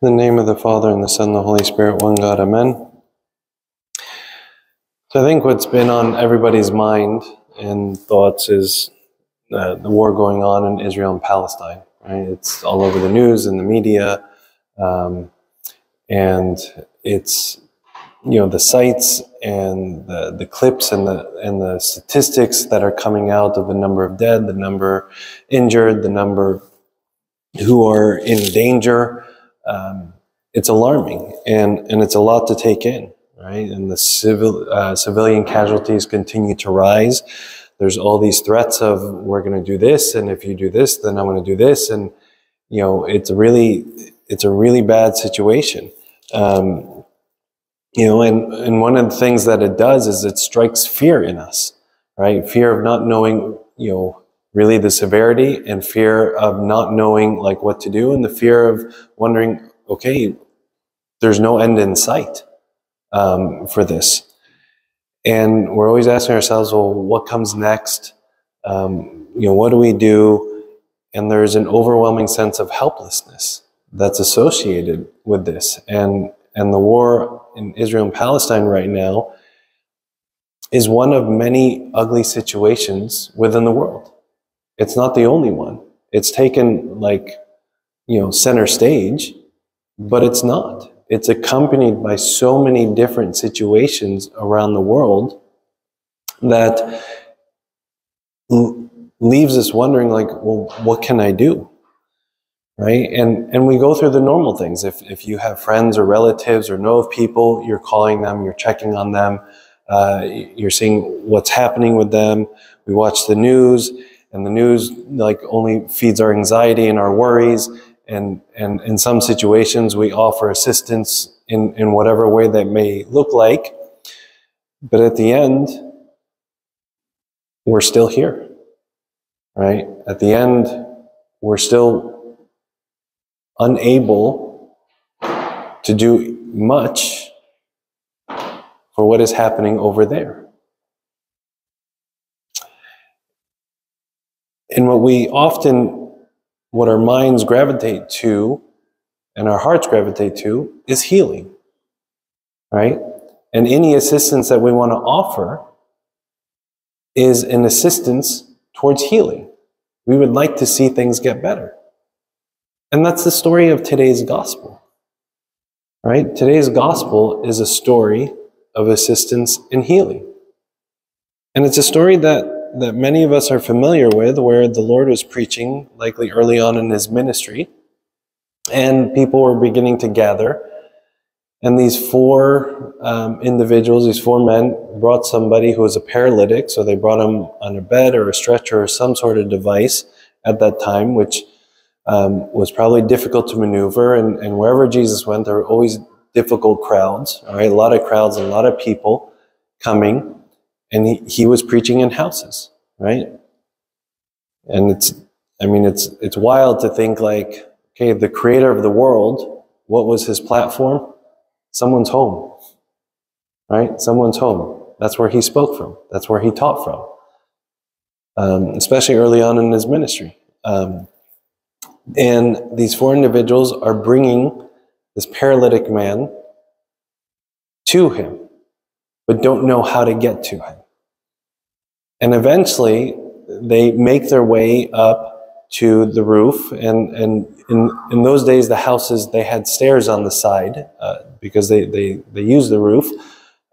In the name of the Father, and the Son, and the Holy Spirit, one God, Amen. So I think what's been on everybody's mind and thoughts is uh, the war going on in Israel and Palestine. Right? It's all over the news and the media, um, and it's you know the sites and the, the clips and the and the statistics that are coming out of the number of dead, the number injured, the number who are in danger. Um, it's alarming, and and it's a lot to take in, right? And the civil uh, civilian casualties continue to rise. There's all these threats of we're going to do this, and if you do this, then I'm going to do this, and you know it's really it's a really bad situation. Um, you know, and, and one of the things that it does is it strikes fear in us, right? Fear of not knowing, you know, really the severity and fear of not knowing like what to do and the fear of wondering, okay, there's no end in sight um, for this. And we're always asking ourselves, well, what comes next? Um, you know, what do we do? And there's an overwhelming sense of helplessness that's associated with this. And and the war in Israel and Palestine right now is one of many ugly situations within the world. It's not the only one. It's taken like, you know, center stage, but it's not. It's accompanied by so many different situations around the world that leaves us wondering like, well, what can I do? right? And and we go through the normal things. If if you have friends or relatives or know of people, you're calling them, you're checking on them, uh, you're seeing what's happening with them. We watch the news, and the news like only feeds our anxiety and our worries. And and in some situations, we offer assistance in in whatever way that may look like. But at the end, we're still here, right? At the end, we're still unable to do much for what is happening over there. And what we often, what our minds gravitate to and our hearts gravitate to is healing, right? And any assistance that we want to offer is an assistance towards healing. We would like to see things get better. And that's the story of today's gospel. Right? Today's gospel is a story of assistance and healing. And it's a story that, that many of us are familiar with, where the Lord was preaching, likely early on in his ministry, and people were beginning to gather. And these four um, individuals, these four men, brought somebody who was a paralytic. So they brought him on a bed or a stretcher or some sort of device at that time, which um, was probably difficult to maneuver. And, and wherever Jesus went, there were always difficult crowds, all right? A lot of crowds, a lot of people coming. And he, he was preaching in houses, right? And it's, I mean, it's, it's wild to think like, okay, the creator of the world, what was his platform? Someone's home, right? Someone's home. That's where he spoke from. That's where he taught from, um, especially early on in his ministry. Um, and these four individuals are bringing this paralytic man to him, but don't know how to get to him. And eventually, they make their way up to the roof. And, and in, in those days, the houses, they had stairs on the side uh, because they, they, they used the roof.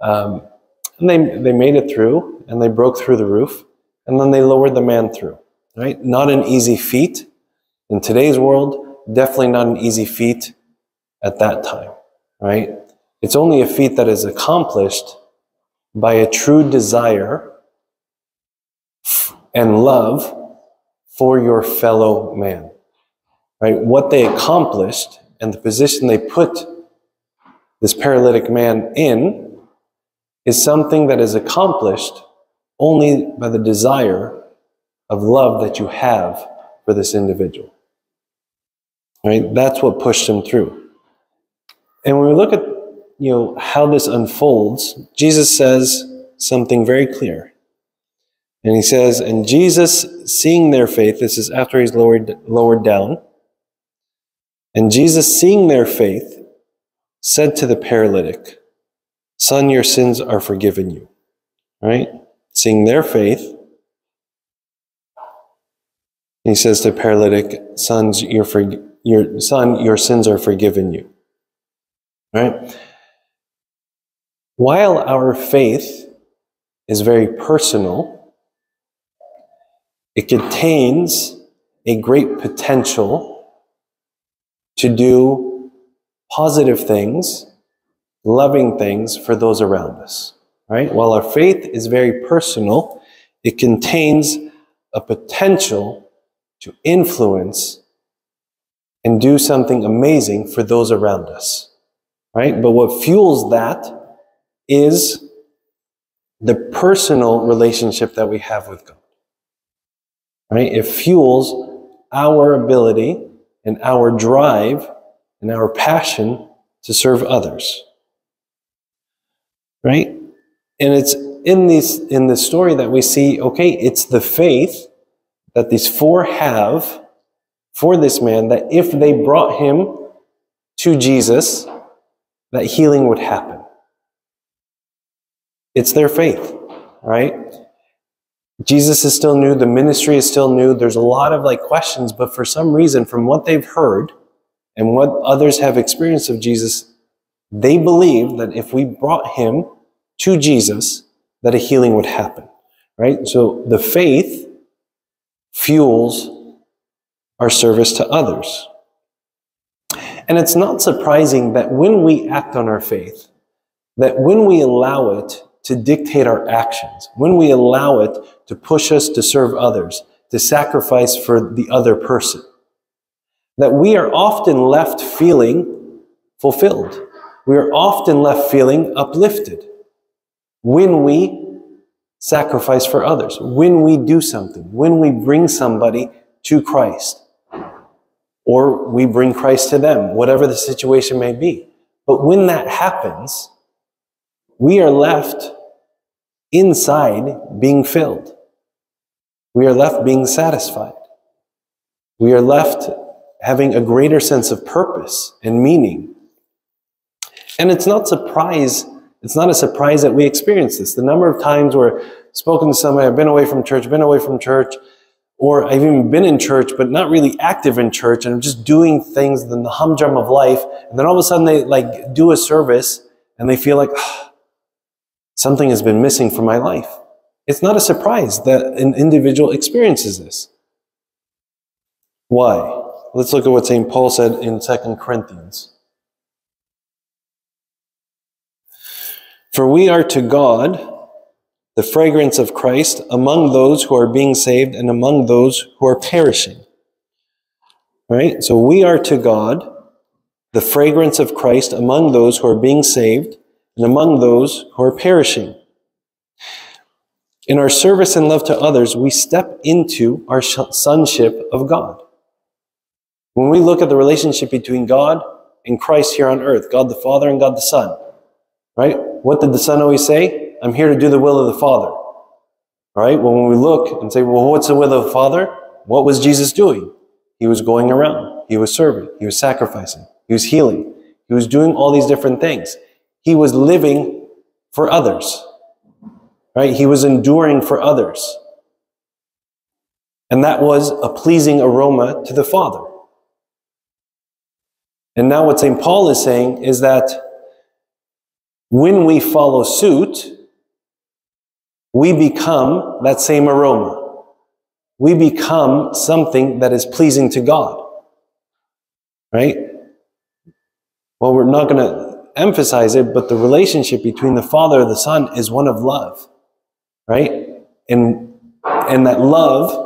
Um, and they, they made it through and they broke through the roof. And then they lowered the man through, right? Not an easy feat. In today's world, definitely not an easy feat at that time, right? It's only a feat that is accomplished by a true desire and love for your fellow man, right? What they accomplished and the position they put this paralytic man in is something that is accomplished only by the desire of love that you have for this individual. Right? That's what pushed him through. And when we look at you know how this unfolds, Jesus says something very clear. And he says, and Jesus, seeing their faith, this is after he's lowered, lowered down, And Jesus, seeing their faith, said to the paralytic, Son, your sins are forgiven you. Right? Seeing their faith, he says to the paralytic, Sons, your, your son, your sins are forgiven you. Right? While our faith is very personal, it contains a great potential to do positive things, loving things for those around us. Right? While our faith is very personal, it contains a potential to influence and do something amazing for those around us. Right? But what fuels that is the personal relationship that we have with God. Right? It fuels our ability and our drive and our passion to serve others. Right? And it's in this in the story that we see, okay, it's the faith that these four have for this man that if they brought him to Jesus, that healing would happen. It's their faith, right? Jesus is still new, the ministry is still new. There's a lot of like questions, but for some reason, from what they've heard and what others have experienced of Jesus, they believe that if we brought him to Jesus, that a healing would happen. Right? So the faith fuels our service to others. And it's not surprising that when we act on our faith, that when we allow it to dictate our actions, when we allow it to push us to serve others, to sacrifice for the other person, that we are often left feeling fulfilled. We are often left feeling uplifted when we sacrifice for others, when we do something, when we bring somebody to Christ, or we bring Christ to them, whatever the situation may be. But when that happens, we are left inside being filled. We are left being satisfied. We are left having a greater sense of purpose and meaning. And it's not surprise, it's not a surprise that we experience this. The number of times where I've spoken to somebody, I've been away from church, been away from church, or I've even been in church, but not really active in church, and I'm just doing things in the humdrum of life, and then all of a sudden they like do a service, and they feel like, oh, Something has been missing from my life. It's not a surprise that an individual experiences this. Why? Let's look at what St. Paul said in 2 Corinthians. For we are to God the fragrance of Christ among those who are being saved and among those who are perishing. Right? So we are to God the fragrance of Christ among those who are being saved and among those who are perishing. In our service and love to others, we step into our sonship of God. When we look at the relationship between God and Christ here on earth, God the Father and God the Son, right? What did the Son always say? I'm here to do the will of the Father. Right? Well, when we look and say, well, what's the will of the Father? What was Jesus doing? He was going around. He was serving. He was sacrificing. He was healing. He was doing all these different things. He was living for others, right? He was enduring for others. And that was a pleasing aroma to the Father. And now what St. Paul is saying is that when we follow suit, we become that same aroma. We become something that is pleasing to God. Right? Well, we're not going to emphasize it, but the relationship between the Father and the Son is one of love, right? And and that love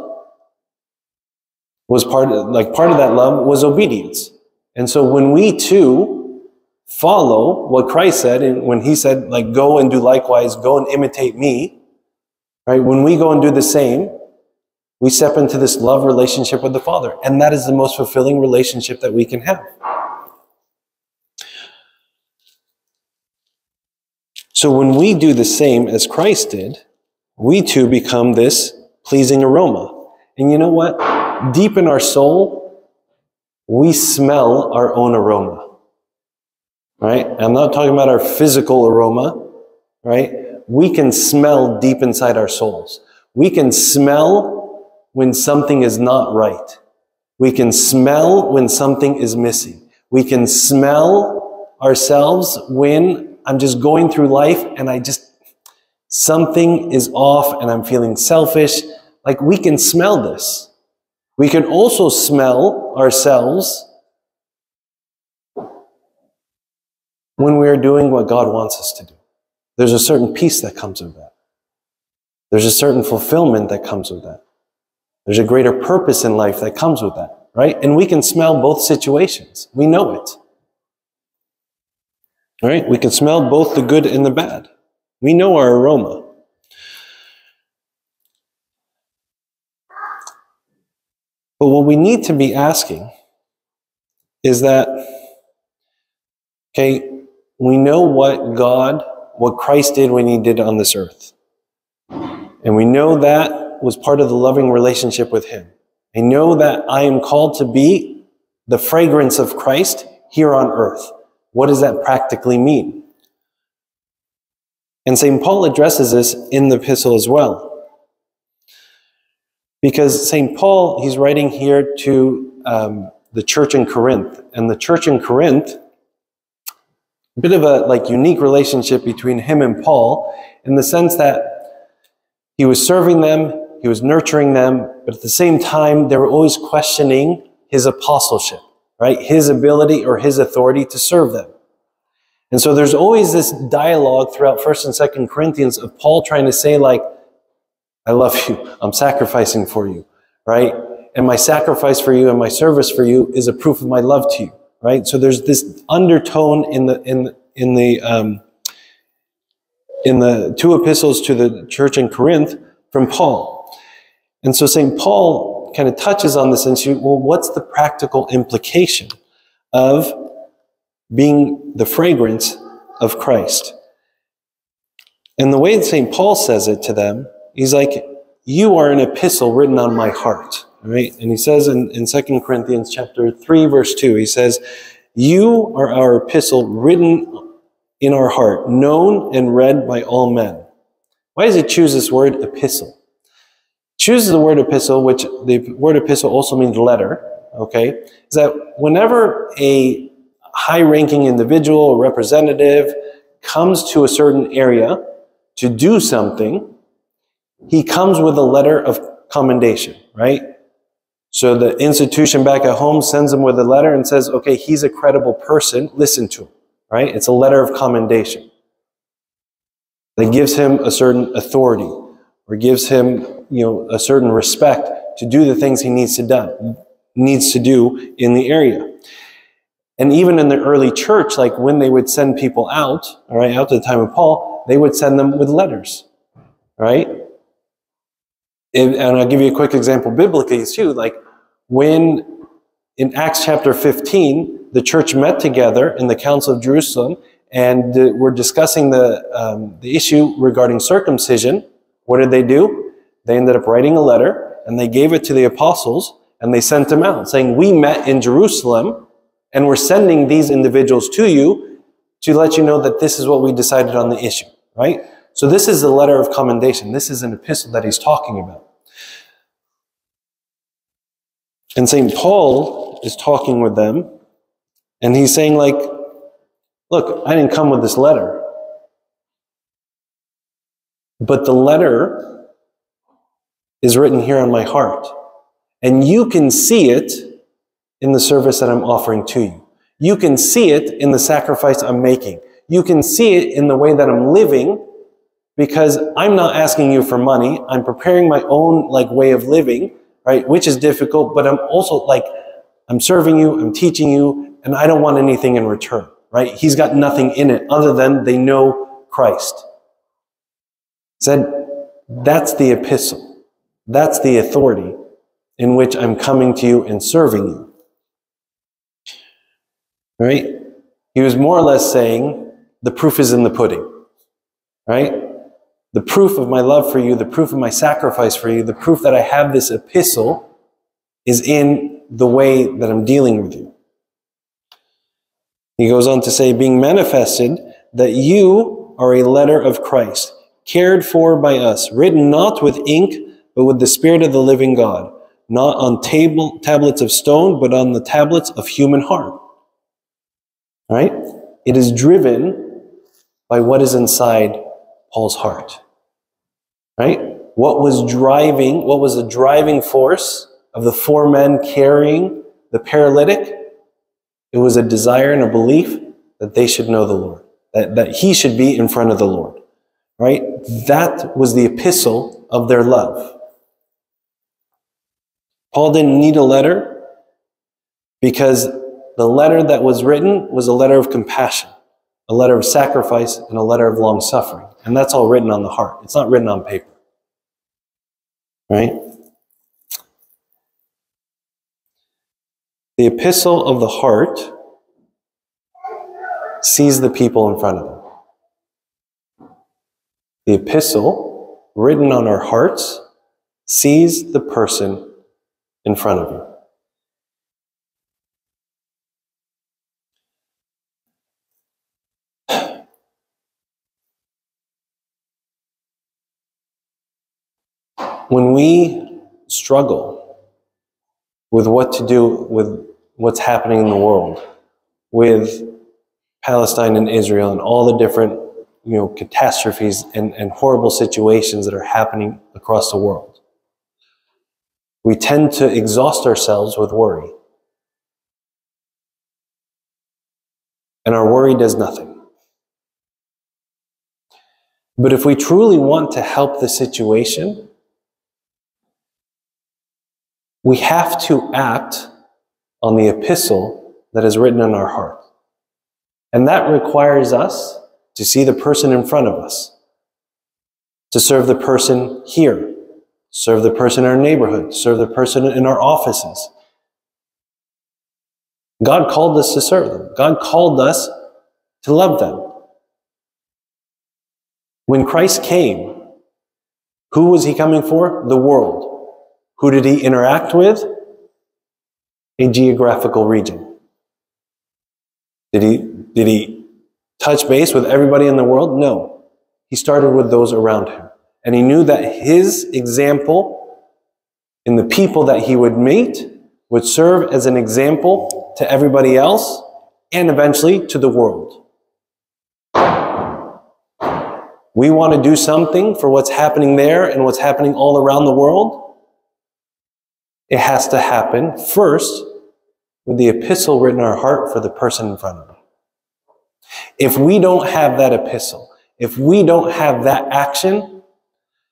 was part of, like part of that love was obedience. And so when we too follow what Christ said, and when He said, like, go and do likewise, go and imitate me, right? When we go and do the same, we step into this love relationship with the Father, and that is the most fulfilling relationship that we can have. So when we do the same as Christ did, we too become this pleasing aroma. And you know what? Deep in our soul, we smell our own aroma. Right? I'm not talking about our physical aroma, right? We can smell deep inside our souls. We can smell when something is not right. We can smell when something is missing. We can smell ourselves when I'm just going through life and I just, something is off and I'm feeling selfish. Like we can smell this. We can also smell ourselves when we are doing what God wants us to do. There's a certain peace that comes with that. There's a certain fulfillment that comes with that. There's a greater purpose in life that comes with that, right? And we can smell both situations. We know it. Right? We can smell both the good and the bad. We know our aroma. But what we need to be asking is that, okay, we know what God, what Christ did when he did on this earth. And we know that was part of the loving relationship with him. I know that I am called to be the fragrance of Christ here on earth. What does that practically mean? And St. Paul addresses this in the epistle as well. Because St. Paul, he's writing here to um, the church in Corinth. And the church in Corinth, a bit of a like unique relationship between him and Paul in the sense that he was serving them, he was nurturing them, but at the same time, they were always questioning his apostleship, right? His ability or his authority to serve them. And so there's always this dialogue throughout 1st and 2nd Corinthians of Paul trying to say like, I love you. I'm sacrificing for you, right? And my sacrifice for you and my service for you is a proof of my love to you, right? So there's this undertone in the in in the um, in the two epistles to the church in Corinth from Paul. And so St. Paul kind of touches on this issue. Well, what's the practical implication of being the fragrance of Christ? And the way that St. Paul says it to them He's like, you are an epistle written on my heart. Right? And he says in, in 2 Corinthians chapter 3, verse 2, he says, You are our epistle written in our heart, known and read by all men. Why does he choose this word epistle? Chooses the word epistle, which the word epistle also means letter, okay? Is that whenever a high ranking individual or representative comes to a certain area to do something, he comes with a letter of commendation, right? So the institution back at home sends him with a letter and says, okay, he's a credible person, listen to him, right? It's a letter of commendation that gives him a certain authority or gives him, you know, a certain respect to do the things he needs to do, needs to do in the area. And even in the early church, like when they would send people out, all right, out to the time of Paul, they would send them with letters, right? and, I'll give you a quick example biblically too. Like when in Acts chapter 15, the church met together in the Council of Jerusalem and uh, we're discussing the, um, the issue regarding circumcision. What did they do? They ended up writing a letter and they gave it to the apostles and they sent them out saying, We met in Jerusalem and we're sending these individuals to you to let you know that this is what we decided on the issue, right? So this is a letter of commendation. This is an epistle that he's talking about. And St. Paul is talking with them, and he's saying, like, look, I didn't come with this letter. But the letter is written here on my heart. And you can see it in the service that I'm offering to you. You can see it in the sacrifice I'm making. You can see it in the way that I'm living because I'm not asking you for money. I'm preparing my own like way of living, right? Which is difficult, but I'm also like, I'm serving you, I'm teaching you, and I don't want anything in return, right? He's got nothing in it other than they know Christ. Said, that's the epistle. That's the authority in which I'm coming to you and serving you. Right? He was more or less saying, the proof is in the pudding. Right? the proof of my love for you, the proof of my sacrifice for you, the proof that I have this epistle is in the way that I'm dealing with you. He goes on to say, being manifested that you are a letter of Christ, cared for by us, written not with ink, but with the Spirit of the living God, not on table, tablets of stone, but on the tablets of human heart. Right? It is driven by what is inside Paul's heart. Right? What was driving, what was the driving force of the four men carrying the paralytic? It was a desire and a belief that they should know the Lord, that, that he should be in front of the Lord. Right? That was the epistle of their love. Paul didn't need a letter because the letter that was written was a letter of compassion, a letter of sacrifice, and a letter of long suffering. And that's all written on the heart. It's not written on paper. Right? The epistle of the heart sees the people in front of them. The epistle, written on our hearts, sees the person in front of you. When we struggle with what to do with what's happening in the world, with Palestine and Israel and all the different you know, catastrophes and, and horrible situations that are happening across the world. We tend to exhaust ourselves with worry. And our worry does nothing. But if we truly want to help the situation, we have to act on the epistle that is written in our heart. And that requires us to see the person in front of us, to serve the person here, serve the person in our neighborhood, serve the person in our offices. God called us to serve them. God called us to love them. When Christ came, who was he coming for? The world. Who did he interact with? A geographical region. Did he, did he touch base with everybody in the world? No. He started with those around him. And he knew that his example in the people that he would meet would serve as an example to everybody else and eventually to the world. We want to do something for what's happening there and what's happening all around the world. It has to happen first with the epistle written in our heart for the person in front of us. If we don't have that epistle, if we don't have that action,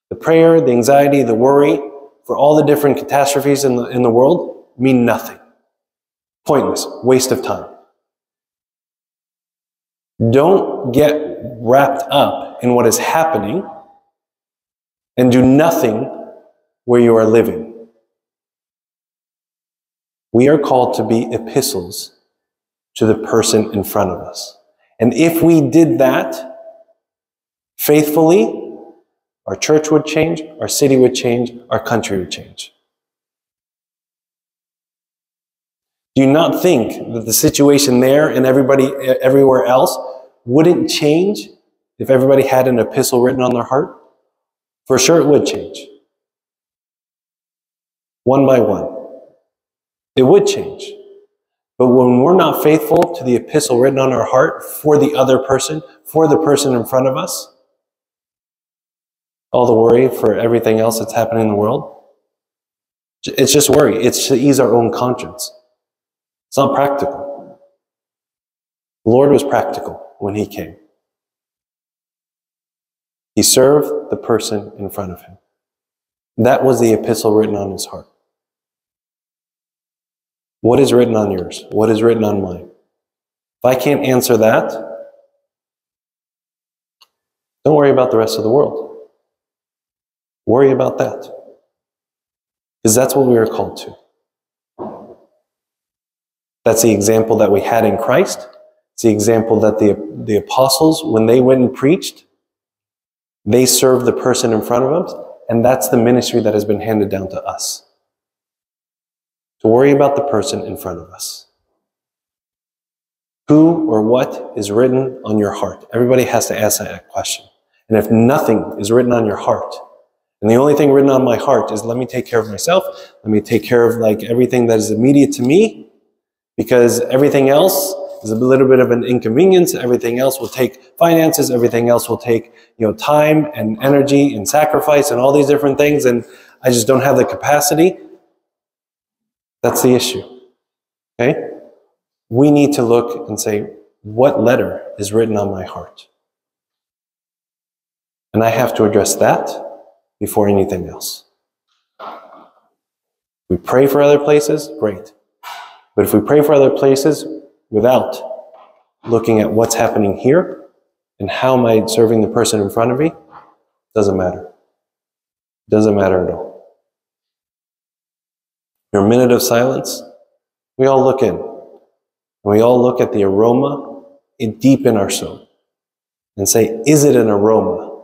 the prayer, the anxiety, the worry for all the different catastrophes in the, in the world mean nothing. Pointless, waste of time. Don't get wrapped up in what is happening and do nothing where you are living. We are called to be epistles to the person in front of us. And if we did that faithfully, our church would change, our city would change, our country would change. Do you not think that the situation there and everybody everywhere else wouldn't change if everybody had an epistle written on their heart? For sure it would change. One by one. It would change. But when we're not faithful to the epistle written on our heart for the other person, for the person in front of us, all the worry for everything else that's happening in the world, it's just worry. It's to ease our own conscience. It's not practical. The Lord was practical when he came. He served the person in front of him. That was the epistle written on his heart. What is written on yours? What is written on mine? If I can't answer that, don't worry about the rest of the world. Worry about that. Because that's what we are called to. That's the example that we had in Christ. It's the example that the, the apostles, when they went and preached, they served the person in front of them. And that's the ministry that has been handed down to us. to worry about the person in front of us. Who or what is written on your heart? Everybody has to ask that question. And if nothing is written on your heart, and the only thing written on my heart is let me take care of myself, let me take care of like everything that is immediate to me, because everything else is a little bit of an inconvenience. Everything else will take finances. Everything else will take, you know, time and energy and sacrifice and all these different things. And I just don't have the capacity. That's the issue. Okay? We need to look and say, what letter is written on my heart? And I have to address that before anything else. We pray for other places, great. But if we pray for other places without looking at what's happening here and how am I serving the person in front of me, doesn't matter. Doesn't matter at all. Your minute of silence, we all look in. And we all look at the aroma deep in our soul and say, is it an aroma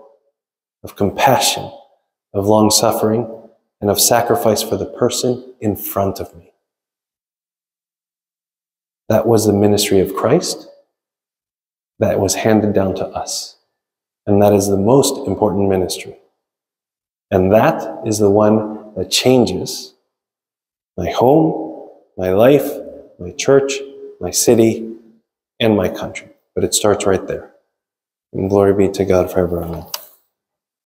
of compassion, of long suffering, and of sacrifice for the person in front of me? That was the ministry of Christ that was handed down to us. And that is the most important ministry. And that is the one that changes my home, my life, my church, my city, and my country. But it starts right there. And glory be to God forever. Amen.